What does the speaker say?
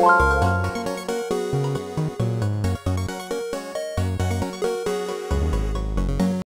Bye.